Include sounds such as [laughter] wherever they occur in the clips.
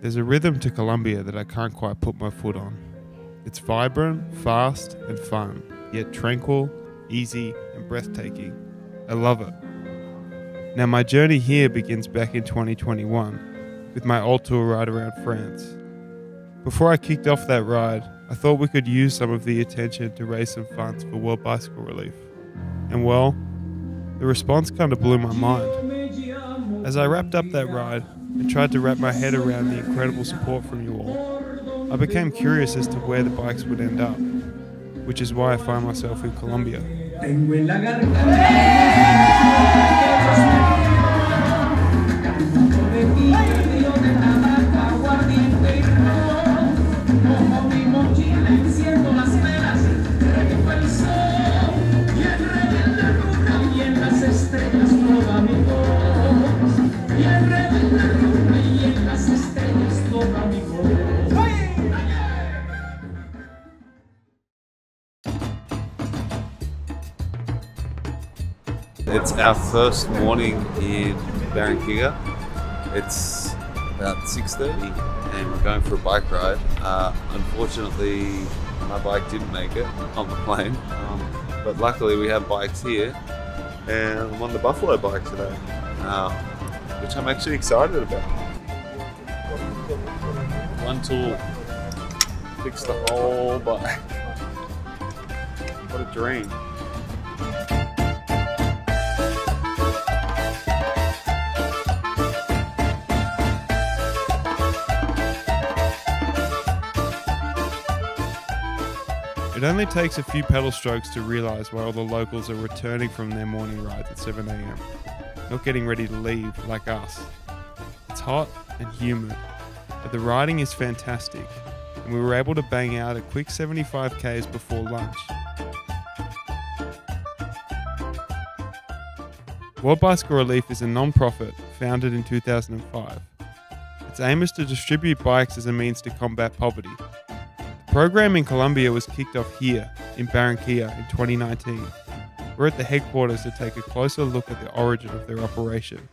There's a rhythm to Colombia that I can't quite put my foot on. It's vibrant, fast, and fun, yet tranquil, easy, and breathtaking. I love it. Now, my journey here begins back in 2021 with my Alt Tour ride around France. Before I kicked off that ride, I thought we could use some of the attention to raise some funds for World Bicycle Relief. And well, the response kind of blew my mind. As I wrapped up that ride and tried to wrap my head around the incredible support from you all, I became curious as to where the bikes would end up, which is why I find myself in Colombia. Our first morning in Barranquilla. It's about 6.30 and we're going for a bike ride. Uh, unfortunately, my bike didn't make it on the plane, um, but luckily we have bikes here and I'm on the Buffalo bike today, uh, which I'm actually excited about. One tool fix the whole bike. What a dream. It only takes a few pedal strokes to realise why all the locals are returning from their morning rides at 7am, not getting ready to leave like us. It's hot and humid, but the riding is fantastic, and we were able to bang out a quick 75k's before lunch. World Bicycle Relief is a non profit founded in 2005. Its aim is to distribute bikes as a means to combat poverty program in Colombia was kicked off here in Barranquilla in 2019. We're at the headquarters to take a closer look at the origin of their operation.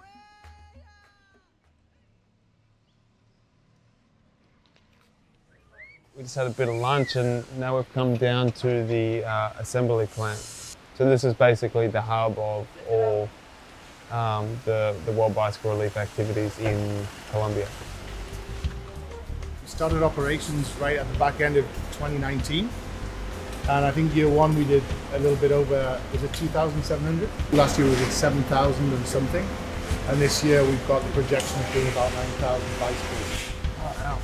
We just had a bit of lunch and now we've come down to the uh, assembly plant. So this is basically the hub of all um, the, the World Bicycle Relief activities in Colombia. We started operations right at the back end of 2019. And I think year one we did a little bit over, was it 2,700? Last year we did 7,000 and something. And this year we've got the projection of doing about 9,000 bicycles. Oh, wow.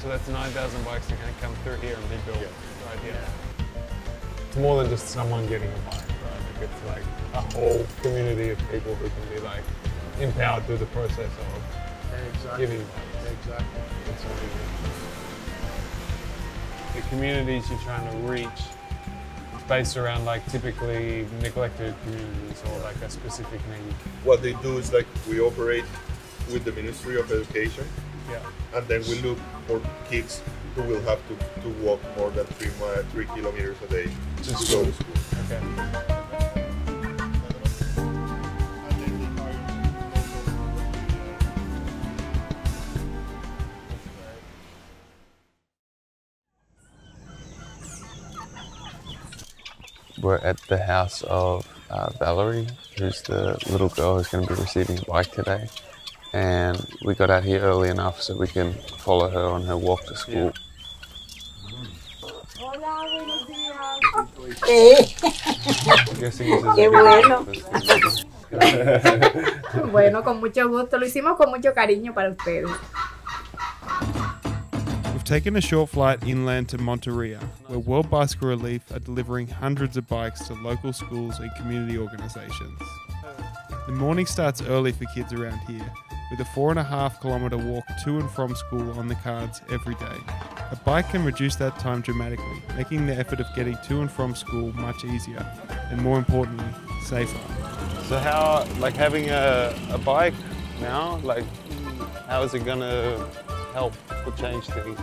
So that's 9,000 bikes that can come through here and be built Yeah. right here. It's more than just someone getting a bike, right? It's like a whole community of people who can be like empowered through the process of Exactly. giving bikes. Exactly. That's good. The communities you're trying to reach is based around like typically neglected communities or like a specific need. what they do is like we operate with the Ministry of Education, Yeah. and then we look for kids who will have to, to walk more than three three kilometers a day To to go to school. Okay. We're at the house of uh, Valerie, who's the little girl who's going to be receiving a bike today. And we got out here early enough so we can follow her on her walk to school. Guessing this is a Qué bueno. [laughs] Bueno, con mucho gusto. Lo hicimos con mucho cariño para ustedes. Taken a short flight inland to Monteria, where World Bicycle Relief are delivering hundreds of bikes to local schools and community organisations. The morning starts early for kids around here, with a four and a half kilometre walk to and from school on the cards every day. A bike can reduce that time dramatically, making the effort of getting to and from school much easier, and more importantly, safer. So how, like having a, a bike now, like how is it gonna help or change things?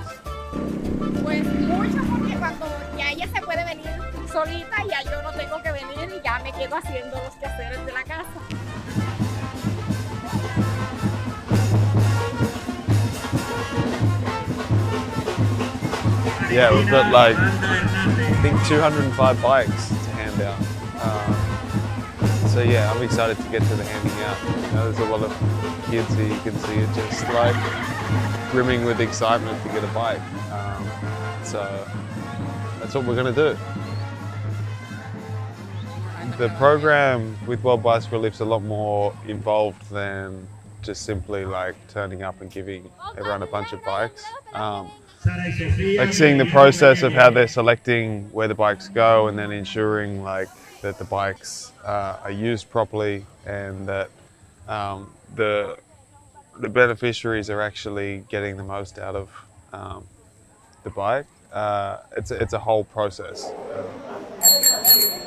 Pues mucho porque cuando ya ella se puede venir solita, ya yo no tengo que venir y ya me quedo haciendo los quehaceres de la casa. Yeah, we've got like, I think 205 bikes. So yeah, I'm excited to get to the handing out. You know, there's a lot of kids here. You can see it just like brimming with excitement to get a bike. Um, so that's what we're gonna do. The program with World Bicycle Relief's a lot more involved than just simply like turning up and giving everyone a bunch of bikes. Um, like seeing the process of how they're selecting where the bikes go and then ensuring like that the bikes uh, are used properly and that um, the the beneficiaries are actually getting the most out of um, the bike. Uh, it's a, it's a whole process.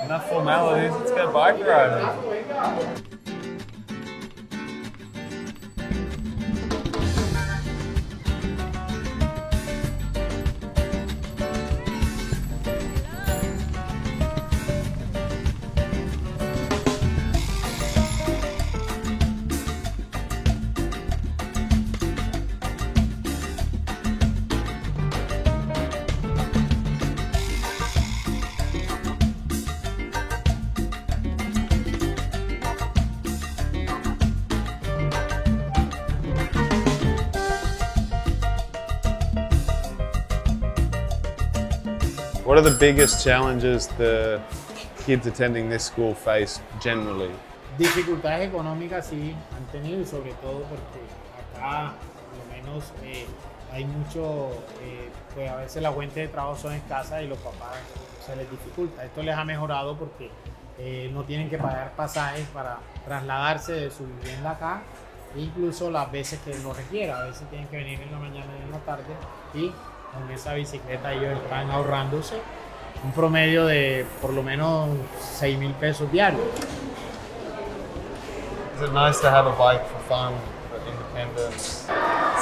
Enough formalities, let's go bike riding. What are the biggest challenges the kids attending this school face generally? Dificultades económicas sí han tenido sobre todo porque acá por lo menos eh, hay mucho, eh, pues a veces las fuentes de trabajo son escasas y los papás se les dificulta. Esto les ha mejorado porque eh, no tienen que pagar pasajes para trasladarse de su vivienda acá, incluso las veces que lo requiera. A veces tienen que venir en la mañana y en la tarde y con esa bicicleta ellos están ahorrándose un promedio de por lo menos 6 mil pesos diarios. Is it nice to have a bike for fun, for independence?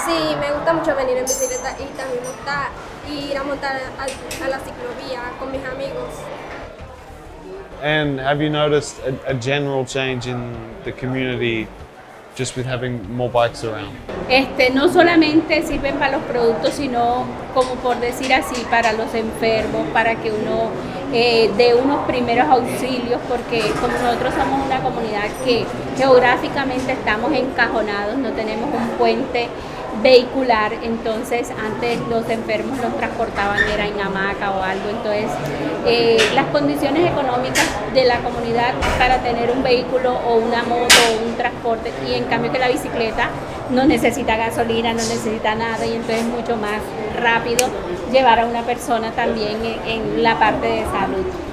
Sí, me gusta mucho venir en bicicleta y también ir a montar a, a la ciclovía con mis amigos. And have you noticed a, a general change in the community just with having more bikes around? Este, no solamente sirven para los productos, sino como por decir así, para los enfermos, para que uno eh, dé unos primeros auxilios, porque como nosotros somos una comunidad que geográficamente estamos encajonados, no tenemos un puente vehicular, entonces antes los enfermos los transportaban era en hamaca o algo, entonces eh, las condiciones económicas de la comunidad para tener un vehículo o una moto o un transporte y en cambio que la bicicleta no necesita gasolina, no necesita nada y entonces es mucho más rápido llevar a una persona también en, en la parte de salud.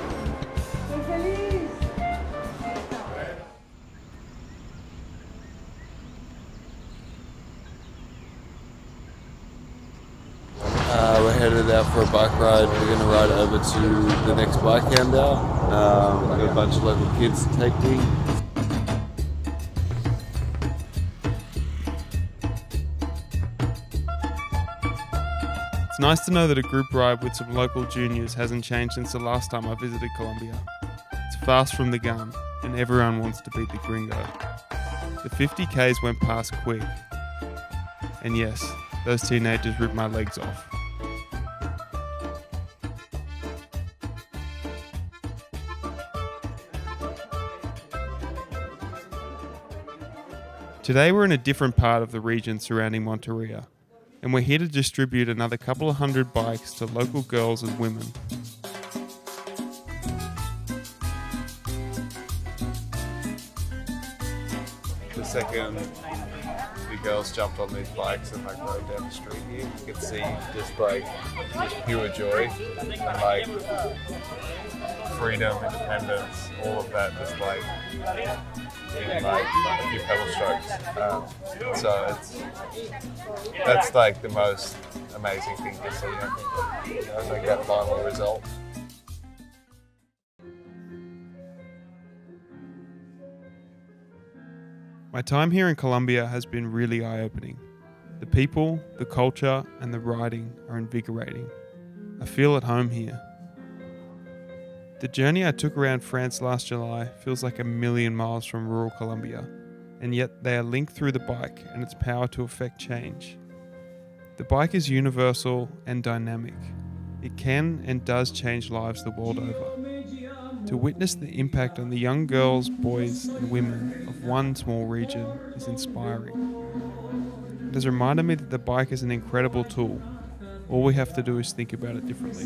Bike ride. We're going to ride over to the next bike handout. Um, we've got a bunch of local kids to take me. It's nice to know that a group ride with some local juniors hasn't changed since the last time I visited Colombia. It's fast from the gun, and everyone wants to beat the gringo. The 50Ks went past quick. And yes, those teenagers ripped my legs off. Today we're in a different part of the region surrounding Monteria, and we're here to distribute another couple of hundred bikes to local girls and women. The second the girls jumped on these bikes and like rode down the street here, you could see just like just pure joy and like freedom, independence, all of that just like like strokes. Um, so it's that's like the most amazing thing to see. I think, like that final result. My time here in Colombia has been really eye opening. The people, the culture, and the riding are invigorating. I feel at home here. The journey I took around France last July feels like a million miles from rural Colombia, and yet they are linked through the bike and its power to affect change. The bike is universal and dynamic. it can and does change lives the world over. To witness the impact on the young girls, boys, and women of one small region is inspiring. It has reminded me that the bike is an incredible tool. All we have to do is think about it differently.